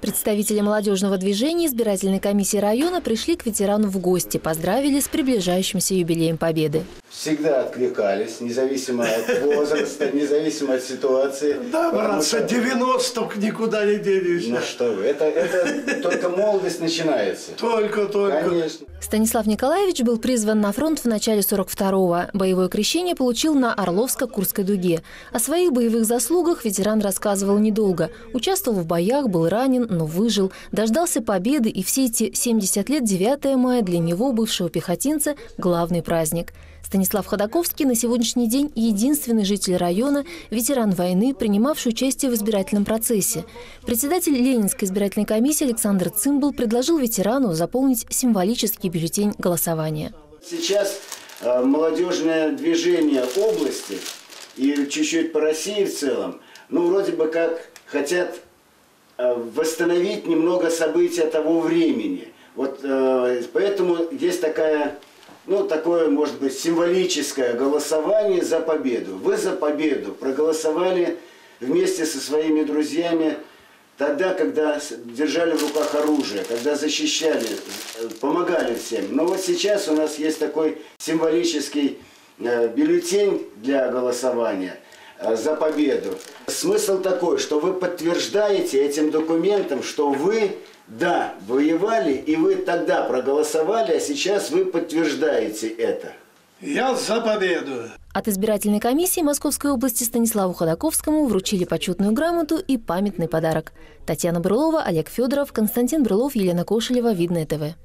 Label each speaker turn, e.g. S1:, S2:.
S1: Представители молодежного движения избирательной комиссии района пришли к ветерану в гости, поздравили с приближающимся юбилеем Победы.
S2: Всегда откликались, независимо от возраста, независимо от ситуации.
S3: Да, братцы, 90 никуда не денешься.
S2: Ну что вы, это, это только молодость начинается.
S3: Только, только.
S2: Конечно.
S1: Станислав Николаевич был призван на фронт в начале 42-го. Боевое крещение получил на Орловско-Курской дуге. О своих боевых заслугах ветеран рассказывал недолго. Участвовал в боях, был ранен, но выжил. Дождался победы, и все эти 70 лет 9 мая для него, бывшего пехотинца, главный праздник. Станислав Ходаковский на сегодняшний день единственный житель района, ветеран войны, принимавший участие в избирательном процессе. Председатель Ленинской избирательной комиссии Александр Цимбал предложил ветерану заполнить символический бюллетень голосования.
S2: Сейчас э, молодежное движение области и чуть-чуть по России в целом, ну, вроде бы как хотят э, восстановить немного события того времени. Вот э, поэтому есть такая ну, такое, может быть, символическое голосование за победу. Вы за победу проголосовали вместе со своими друзьями тогда, когда держали в руках оружие, когда защищали, помогали всем. Но вот сейчас у нас есть такой символический э, бюллетень для голосования э, за победу. Смысл такой, что вы подтверждаете этим документом, что вы да, воевали, и вы тогда проголосовали, а сейчас вы подтверждаете это.
S3: Я за победу.
S1: От избирательной комиссии Московской области Станиславу Ходаковскому вручили почетную грамоту и памятный подарок. Татьяна Брылова, Олег Федоров, Константин Брылов, Елена Кошелева, Видное ТВ.